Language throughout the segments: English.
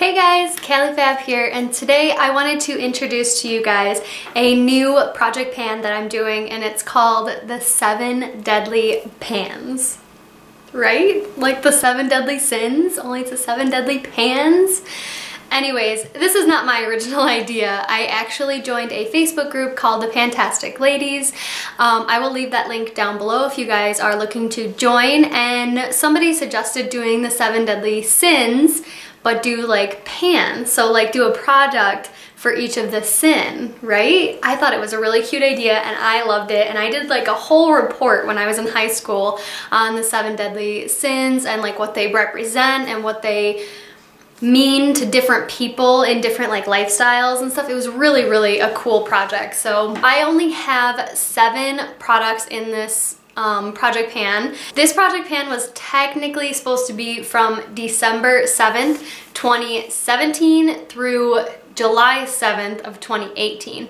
Hey guys, Kali Fab here, and today I wanted to introduce to you guys a new project pan that I'm doing, and it's called the Seven Deadly Pans. Right? Like the seven deadly sins, only it's the seven deadly pans. Anyways, this is not my original idea. I actually joined a Facebook group called the Pantastic Ladies. Um, I will leave that link down below if you guys are looking to join. And somebody suggested doing the seven deadly sins but do like pans. So like do a product for each of the sin, right? I thought it was a really cute idea and I loved it. And I did like a whole report when I was in high school on the seven deadly sins and like what they represent and what they mean to different people in different like lifestyles and stuff. It was really, really a cool project. So I only have seven products in this um, project pan. This project pan was technically supposed to be from December 7th, 2017 through July 7th of 2018.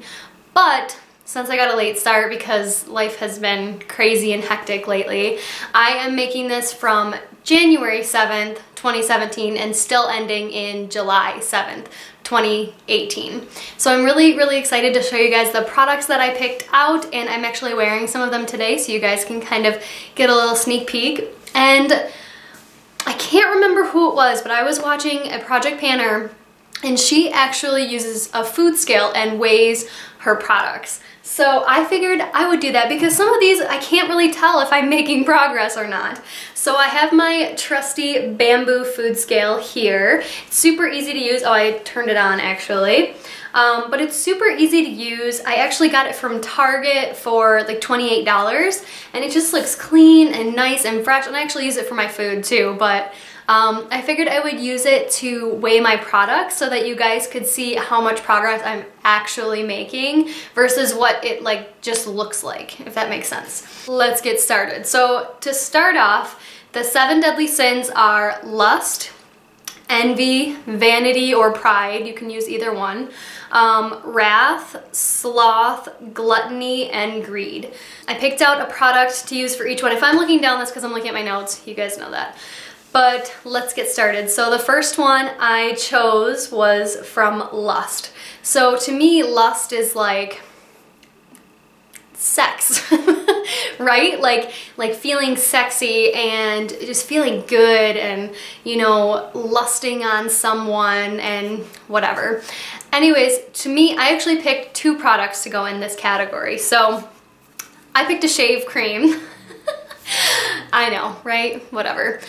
But since I got a late start because life has been crazy and hectic lately, I am making this from January 7th, 2017 and still ending in July 7th, 2018. So I'm really, really excited to show you guys the products that I picked out and I'm actually wearing some of them today so you guys can kind of get a little sneak peek. And I can't remember who it was, but I was watching a Project Panner and she actually uses a food scale and weighs her products. So I figured I would do that because some of these I can't really tell if I'm making progress or not. So I have my trusty bamboo food scale here. It's super easy to use. Oh, I turned it on actually. Um, but it's super easy to use. I actually got it from Target for like $28 and it just looks clean and nice and fresh and I actually use it for my food too but um, I figured I would use it to weigh my products so that you guys could see how much progress I'm actually making versus what it like just looks like, if that makes sense. Let's get started. So to start off, the seven deadly sins are lust, envy, vanity, or pride. You can use either one. Um, wrath, sloth, gluttony, and greed. I picked out a product to use for each one. If I'm looking down, that's because I'm looking at my notes. You guys know that. But let's get started. So the first one I chose was from Lust. So to me, lust is like sex, right? Like, like feeling sexy and just feeling good and, you know, lusting on someone and whatever. Anyways, to me, I actually picked two products to go in this category. So I picked a shave cream. I know, right? Whatever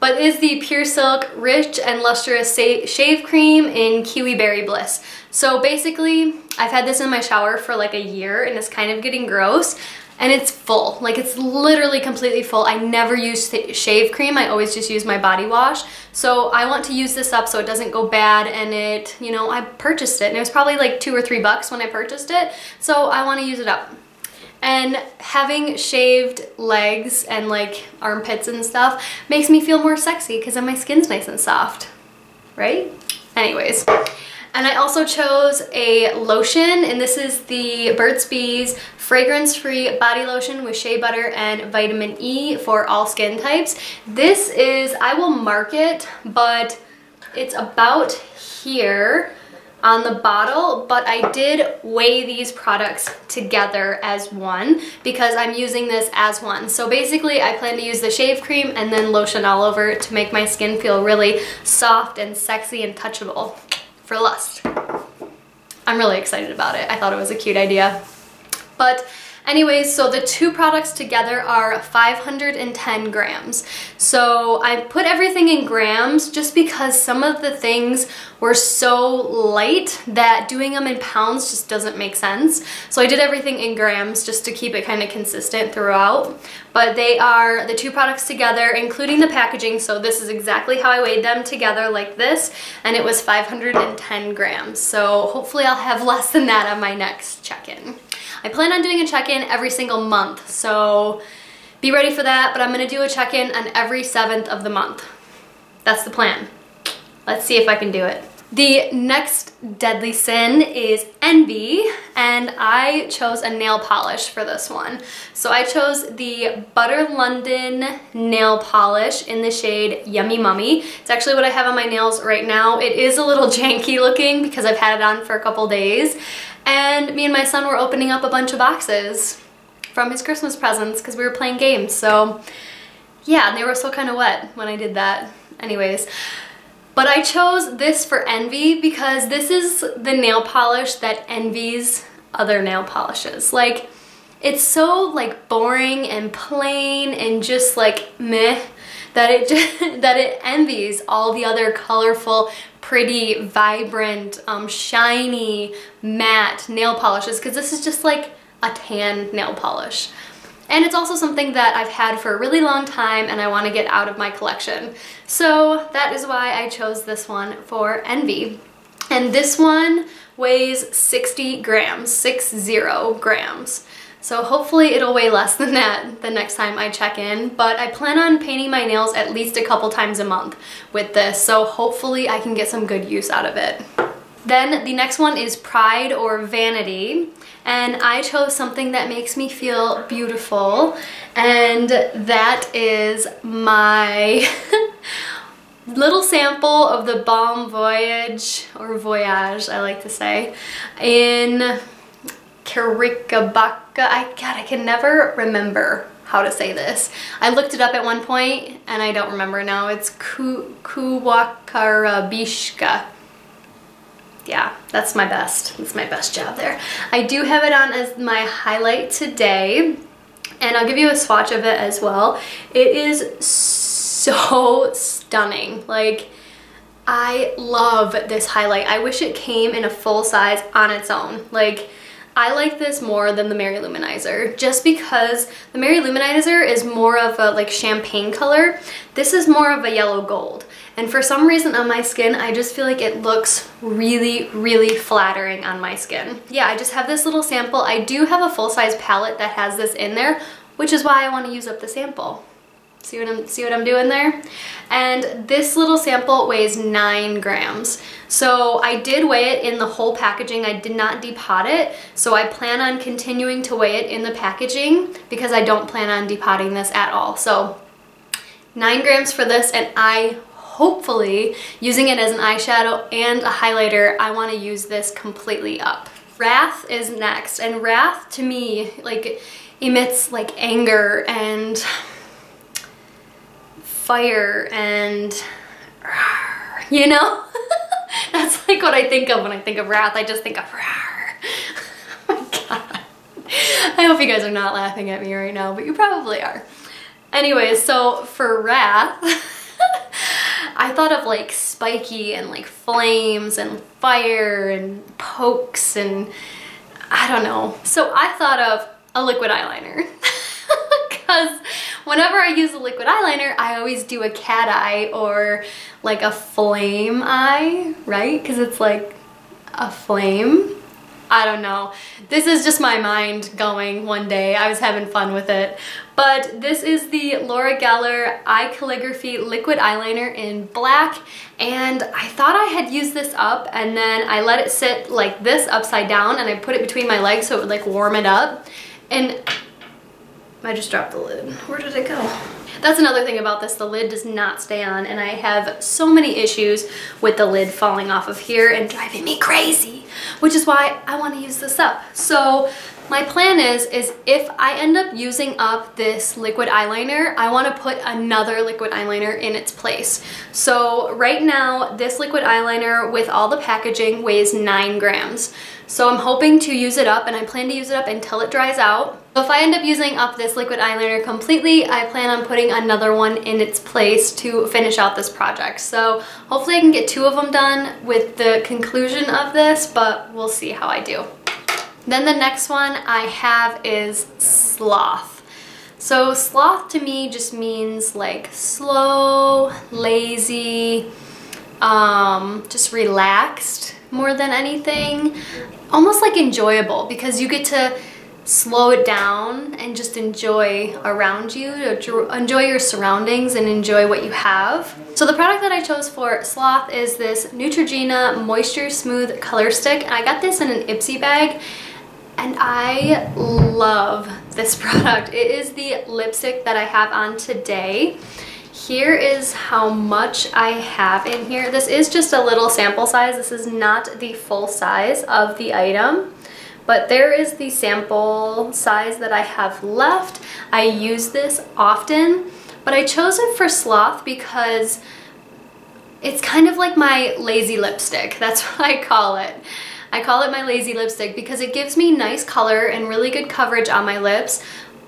but is the Pure Silk Rich and Lustrous Shave Cream in Kiwi Berry Bliss. So basically, I've had this in my shower for like a year and it's kind of getting gross and it's full. Like it's literally completely full. I never use shave cream. I always just use my body wash. So I want to use this up so it doesn't go bad and it, you know, I purchased it and it was probably like two or three bucks when I purchased it. So I want to use it up. And having shaved legs and like armpits and stuff makes me feel more sexy because then my skin's nice and soft, right? Anyways, and I also chose a lotion and this is the Burt's Bees fragrance-free body lotion with shea butter and vitamin E for all skin types. This is, I will mark it, but it's about here on the bottle, but I did weigh these products together as one because I'm using this as one. So basically I plan to use the shave cream and then lotion all over to make my skin feel really soft and sexy and touchable for lust. I'm really excited about it. I thought it was a cute idea. But Anyways, so the two products together are 510 grams. So I put everything in grams just because some of the things were so light that doing them in pounds just doesn't make sense. So I did everything in grams just to keep it kind of consistent throughout. But they are the two products together, including the packaging. So this is exactly how I weighed them together like this. And it was 510 grams. So hopefully I'll have less than that on my next check-in. I plan on doing a check-in every single month, so be ready for that, but I'm gonna do a check-in on every 7th of the month. That's the plan. Let's see if I can do it. The next deadly sin is envy, and I chose a nail polish for this one. So I chose the Butter London nail polish in the shade Yummy Mummy. It's actually what I have on my nails right now. It is a little janky looking because I've had it on for a couple days. And me and my son were opening up a bunch of boxes from his Christmas presents because we were playing games. So yeah, they were still kind of wet when I did that. Anyways, but I chose this for Envy because this is the nail polish that envies other nail polishes. Like, it's so like boring and plain and just like meh that it just, that it envies all the other colorful, pretty, vibrant, um, shiny, matte nail polishes because this is just like a tan nail polish. And it's also something that I've had for a really long time and I want to get out of my collection. So that is why I chose this one for Envy. And this one weighs 60 grams, six zero grams. So hopefully it'll weigh less than that the next time I check in, but I plan on painting my nails at least a couple times a month with this, so hopefully I can get some good use out of it. Then the next one is Pride or Vanity. And I chose something that makes me feel beautiful. And that is my little sample of the Balm Voyage, or Voyage, I like to say, in Karikabaka. I, God, I can never remember how to say this. I looked it up at one point and I don't remember now. It's Ku Kuwakarabishka yeah, that's my best. That's my best job there. I do have it on as my highlight today and I'll give you a swatch of it as well. It is so stunning. Like, I love this highlight. I wish it came in a full size on its own. Like, I like this more than the Mary-Lou Manizer just because the Mary-Lou Manizer is more of a like champagne color. This is more of a yellow gold. And for some reason on my skin, I just feel like it looks really, really flattering on my skin. Yeah, I just have this little sample. I do have a full-size palette that has this in there, which is why I want to use up the sample. See what I'm see what I'm doing there? And this little sample weighs nine grams. So I did weigh it in the whole packaging. I did not depot it. So I plan on continuing to weigh it in the packaging because I don't plan on depotting this at all. So nine grams for this and I hopefully using it as an eyeshadow and a highlighter, I want to use this completely up. Wrath is next and Wrath to me like emits like anger and fire and you know? That's like what I think of when I think of wrath. I just think of oh my god. I hope you guys are not laughing at me right now but you probably are. Anyways so for wrath I thought of like spiky and like flames and fire and pokes and I don't know. So I thought of a liquid eyeliner because whenever I use a liquid eyeliner, I always do a cat eye or like a flame eye, right? Because it's like a flame. I don't know. This is just my mind going one day. I was having fun with it. But this is the Laura Geller Eye Calligraphy Liquid Eyeliner in black. And I thought I had used this up and then I let it sit like this upside down and I put it between my legs so it would like warm it up. And I just dropped the lid. Where did it go? That's another thing about this, the lid does not stay on and I have so many issues with the lid falling off of here and driving me crazy, which is why I want to use this up. So my plan is, is if I end up using up this liquid eyeliner, I want to put another liquid eyeliner in its place. So right now, this liquid eyeliner with all the packaging weighs nine grams. So I'm hoping to use it up and I plan to use it up until it dries out. So if I end up using up this liquid eyeliner completely, I plan on putting another one in its place to finish out this project. So hopefully I can get two of them done with the conclusion of this, but we'll see how I do. Then the next one I have is sloth. So sloth to me just means like slow, lazy, um, just relaxed more than anything. Almost like enjoyable because you get to slow it down and just enjoy around you, enjoy your surroundings and enjoy what you have. So the product that I chose for Sloth is this Neutrogena Moisture Smooth Color Stick. I got this in an Ipsy bag and I love this product. It is the lipstick that I have on today. Here is how much I have in here. This is just a little sample size. This is not the full size of the item but there is the sample size that I have left. I use this often, but I chose it for Sloth because it's kind of like my lazy lipstick. That's what I call it. I call it my lazy lipstick because it gives me nice color and really good coverage on my lips,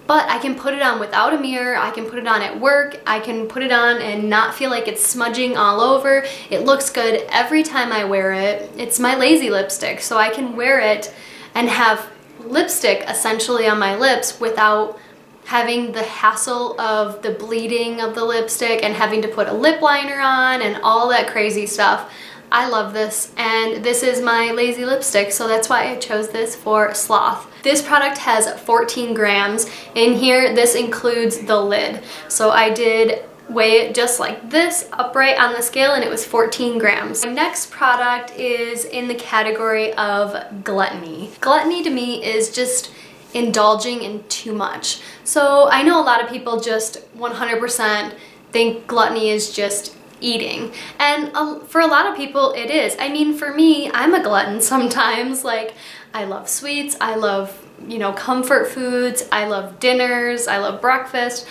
but I can put it on without a mirror, I can put it on at work, I can put it on and not feel like it's smudging all over. It looks good every time I wear it. It's my lazy lipstick, so I can wear it and have lipstick essentially on my lips without having the hassle of the bleeding of the lipstick and having to put a lip liner on and all that crazy stuff. I love this and this is my lazy lipstick so that's why I chose this for Sloth. This product has 14 grams. In here this includes the lid. So I did weigh it just like this upright on the scale and it was 14 grams. My next product is in the category of gluttony. Gluttony to me is just indulging in too much. So I know a lot of people just 100% think gluttony is just eating. And um, for a lot of people it is. I mean for me, I'm a glutton sometimes. Like I love sweets, I love you know comfort foods, I love dinners, I love breakfast.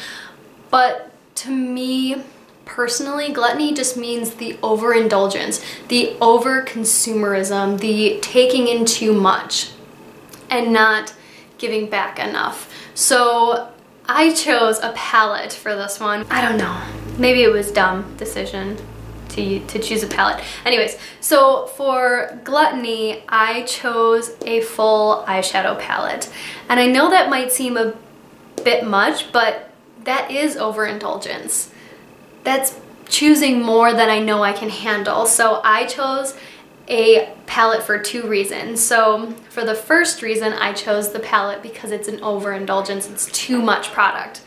But to me personally, gluttony just means the overindulgence, the over-consumerism, the taking in too much and not giving back enough. So I chose a palette for this one. I don't know. Maybe it was dumb decision to, to choose a palette. Anyways, so for Gluttony, I chose a full eyeshadow palette. And I know that might seem a bit much, but that is overindulgence. That's choosing more than I know I can handle. So I chose a palette for two reasons. So for the first reason, I chose the palette because it's an overindulgence. It's too much product.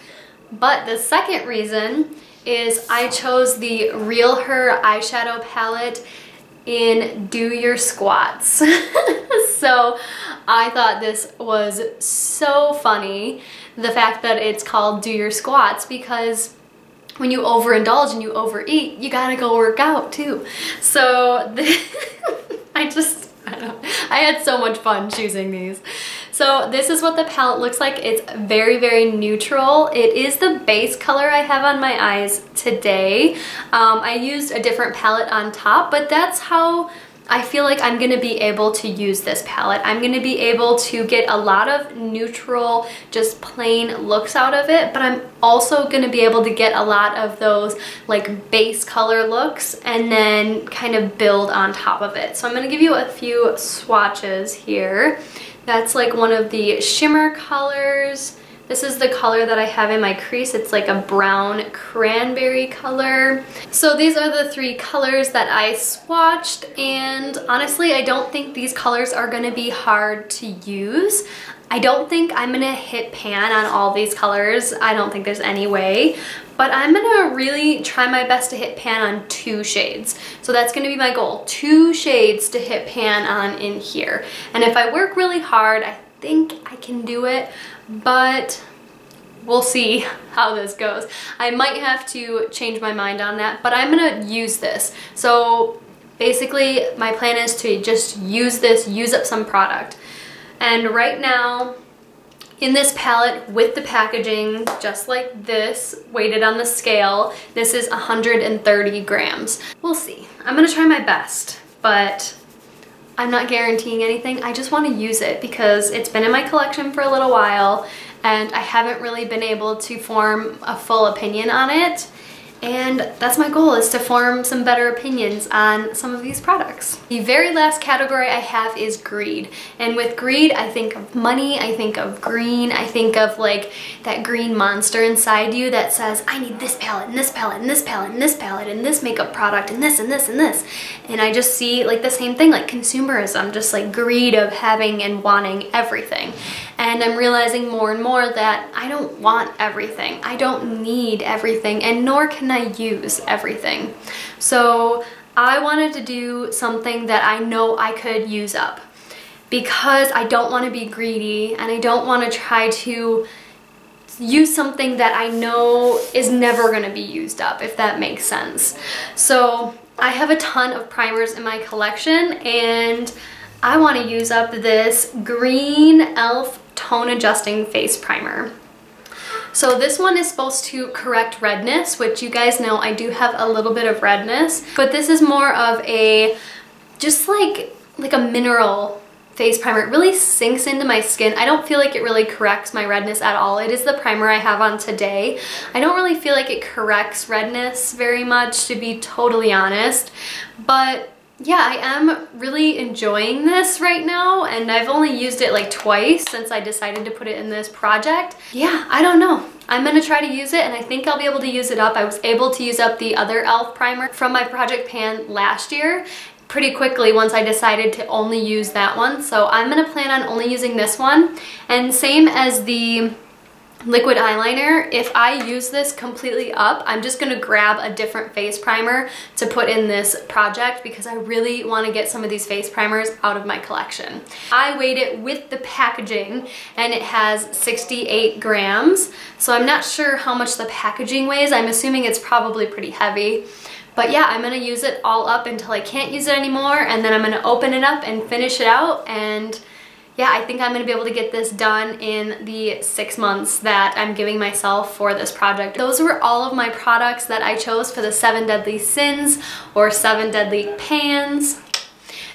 But the second reason is I chose the Real Her eyeshadow palette in Do Your Squats. so I thought this was so funny the fact that it's called do your squats because when you overindulge and you overeat, you gotta go work out too. So I just, I, I had so much fun choosing these. So this is what the palette looks like. It's very, very neutral. It is the base color I have on my eyes today. Um, I used a different palette on top, but that's how I feel like I'm gonna be able to use this palette. I'm gonna be able to get a lot of neutral, just plain looks out of it, but I'm also gonna be able to get a lot of those like base color looks and then kind of build on top of it. So I'm gonna give you a few swatches here. That's like one of the shimmer colors. This is the color that I have in my crease. It's like a brown cranberry color. So these are the three colors that I swatched and honestly I don't think these colors are gonna be hard to use. I don't think I'm gonna hit pan on all these colors. I don't think there's any way, but I'm gonna really try my best to hit pan on two shades. So that's gonna be my goal, two shades to hit pan on in here. And if I work really hard, I think I can do it, but we'll see how this goes. I might have to change my mind on that, but I'm gonna use this. So basically my plan is to just use this, use up some product. And right now, in this palette with the packaging, just like this, weighted on the scale, this is 130 grams. We'll see. I'm gonna try my best, but I'm not guaranteeing anything. I just want to use it because it's been in my collection for a little while and I haven't really been able to form a full opinion on it. And that's my goal is to form some better opinions on some of these products. The very last category I have is greed. And with greed, I think of money, I think of green, I think of like that green monster inside you that says, I need this palette and this palette and this palette and this palette and this makeup product and this and this and this. And I just see like the same thing, like consumerism, just like greed of having and wanting everything. And I'm realizing more and more that I don't want everything. I don't need everything and nor can I use everything. So I wanted to do something that I know I could use up because I don't want to be greedy and I don't want to try to use something that I know is never going to be used up, if that makes sense. So I have a ton of primers in my collection and I want to use up this green e.l.f. tone adjusting face primer. So this one is supposed to correct redness, which you guys know I do have a little bit of redness, but this is more of a, just like, like a mineral face primer. It really sinks into my skin. I don't feel like it really corrects my redness at all. It is the primer I have on today. I don't really feel like it corrects redness very much, to be totally honest, but yeah, I am really enjoying this right now and I've only used it like twice since I decided to put it in this project. Yeah, I don't know. I'm gonna try to use it and I think I'll be able to use it up. I was able to use up the other e.l.f. primer from my project pan last year pretty quickly once I decided to only use that one. So I'm gonna plan on only using this one. And same as the liquid eyeliner, if I use this completely up, I'm just gonna grab a different face primer to put in this project because I really wanna get some of these face primers out of my collection. I weighed it with the packaging and it has 68 grams. So I'm not sure how much the packaging weighs. I'm assuming it's probably pretty heavy. But yeah, I'm gonna use it all up until I can't use it anymore and then I'm gonna open it up and finish it out and yeah, I think I'm gonna be able to get this done in the six months that I'm giving myself for this project. Those were all of my products that I chose for the seven deadly sins or seven deadly pans.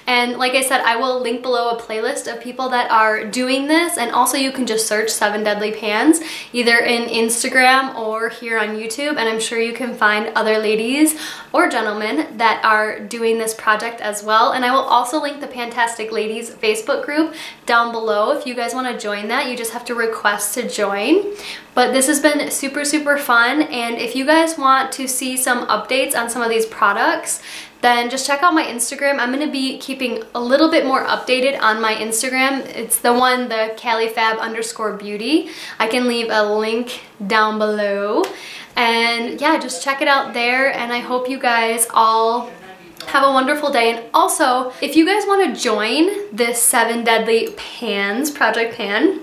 And like I said, I will link below a playlist of people that are doing this and also you can just search Seven Deadly Pans either in Instagram or here on YouTube and I'm sure you can find other ladies or gentlemen that are doing this project as well. And I will also link the Pantastic Ladies Facebook group down below if you guys want to join that. You just have to request to join. But this has been super, super fun. And if you guys want to see some updates on some of these products, then just check out my Instagram. I'm going to be keeping a little bit more updated on my Instagram. It's the one, the KaliFab underscore beauty. I can leave a link down below. And yeah, just check it out there. And I hope you guys all have a wonderful day. And also, if you guys want to join this Seven Deadly Pans, Project Pan,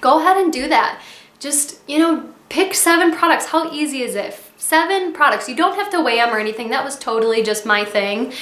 go ahead and do that. Just, you know, pick seven products. How easy is it? Seven products. You don't have to weigh them or anything. That was totally just my thing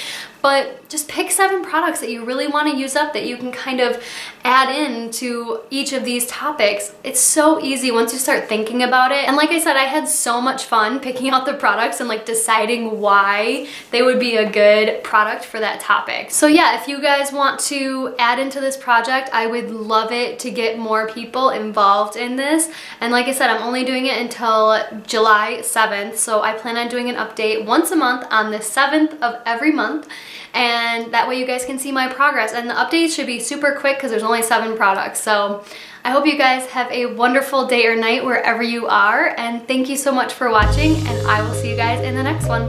but just pick seven products that you really want to use up that you can kind of add in to each of these topics. It's so easy once you start thinking about it. And like I said, I had so much fun picking out the products and like deciding why they would be a good product for that topic. So yeah, if you guys want to add into this project, I would love it to get more people involved in this. And like I said, I'm only doing it until July 7th. So I plan on doing an update once a month on the 7th of every month and that way you guys can see my progress. And the updates should be super quick because there's only seven products. So I hope you guys have a wonderful day or night wherever you are. And thank you so much for watching and I will see you guys in the next one.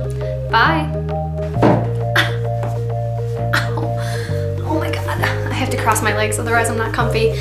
Bye. oh my God, I have to cross my legs otherwise I'm not comfy.